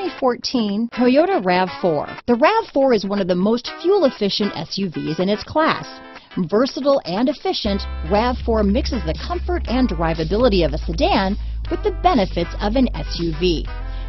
2014 Toyota RAV4. The RAV4 is one of the most fuel-efficient SUVs in its class. Versatile and efficient, RAV4 mixes the comfort and drivability of a sedan with the benefits of an SUV.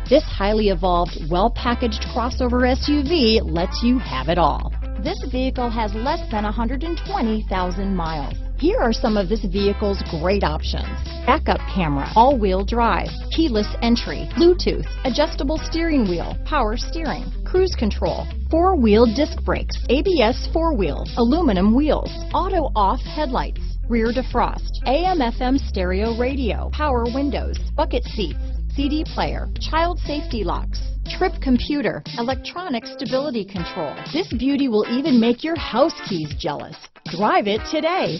This highly evolved, well-packaged crossover SUV lets you have it all. This vehicle has less than 120,000 miles. Here are some of this vehicle's great options. Backup camera, all-wheel drive, keyless entry, Bluetooth, adjustable steering wheel, power steering, cruise control, four-wheel disc brakes, ABS four-wheel, aluminum wheels, auto-off headlights, rear defrost, AM-FM stereo radio, power windows, bucket seats, CD player, child safety locks, trip computer, electronic stability control. This beauty will even make your house keys jealous. Drive it today.